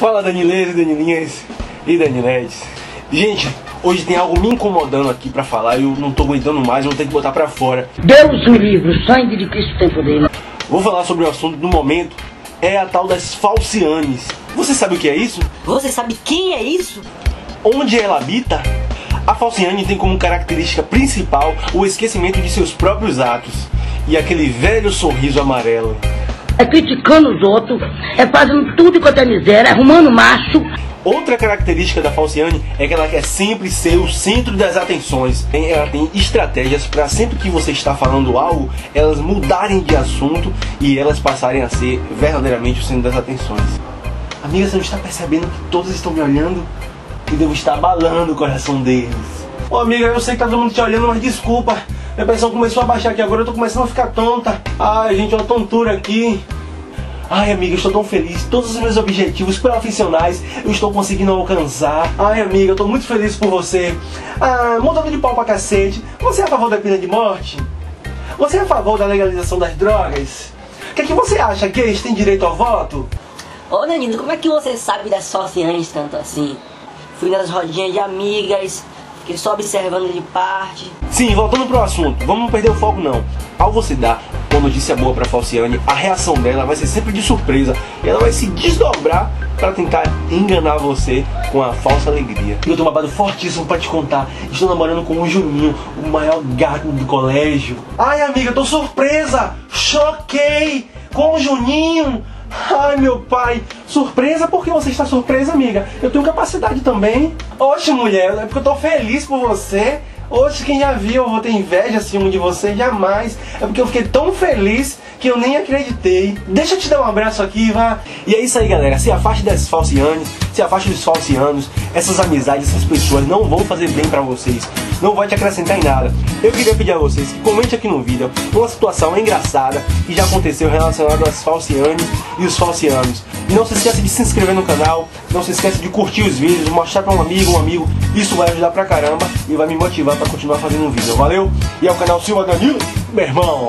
Fala Danileiros, Danilinhas e Daniletes. Gente, hoje tem algo me incomodando aqui pra falar e eu não tô aguentando mais, eu vou ter que botar pra fora. Deus o livre, o sangue de Cristo tem poder. Vou falar sobre o assunto do momento, é a tal das falcianes. Você sabe o que é isso? Você sabe quem é isso? Onde ela habita? A falciane tem como característica principal o esquecimento de seus próprios atos e aquele velho sorriso amarelo. É criticando os outros, é fazendo tudo quanto é miséria, arrumando macho. Outra característica da falciane é que ela quer sempre ser o centro das atenções. Ela tem estratégias para sempre que você está falando algo, elas mudarem de assunto e elas passarem a ser verdadeiramente o centro das atenções. Amiga, você não está percebendo que todos estão me olhando? E devo estar abalando o coração deles. Ô amiga, eu sei que tá todo mundo te olhando, mas desculpa. Minha pressão começou a baixar aqui agora, eu tô começando a ficar tonta. Ai, gente, uma tontura aqui. Ai, amiga, estou tão feliz. Todos os meus objetivos profissionais eu estou conseguindo alcançar. Ai, amiga, eu estou muito feliz por você. Ah, montando de pau pra cacete. Você é a favor da pena de morte? Você é a favor da legalização das drogas? O que, é que você acha? Gays têm direito ao voto? Ô Danilo, como é que você sabe das falcianes tanto assim? Fui nas rodinhas de amigas, fiquei só observando de parte. Sim, voltando pro assunto, vamos não perder o foco não. Ao você dar uma notícia boa pra Falciane, a reação dela vai ser sempre de surpresa. E ela vai se desdobrar para tentar enganar você com a falsa alegria. E eu tenho um babado fortíssimo para te contar. Estou namorando com o Juninho, o maior gato do colégio. Ai, amiga, tô surpresa! Choquei! Com o Juninho! Ai, meu pai, surpresa porque você está surpresa, amiga. Eu tenho capacidade também. Oxe, mulher, é porque eu tô feliz por você. Oxe, quem já viu, eu vou ter inveja assim de você, jamais. É porque eu fiquei tão feliz que eu nem acreditei. Deixa eu te dar um abraço aqui, vá. E é isso aí, galera. Se afaste desses falcianes, se afaste dos falcianos. Essas amizades, essas pessoas não vão fazer bem pra vocês. Não vai te acrescentar em nada. Eu queria pedir a vocês que comente aqui no vídeo uma situação engraçada que já aconteceu relacionada às falcianes e os falcianos. E não se esqueça de se inscrever no canal, não se esqueça de curtir os vídeos, mostrar pra um amigo, um amigo. Isso vai ajudar pra caramba e vai me motivar pra continuar fazendo vídeo. Valeu? E é o canal Silva Danilo, meu irmão.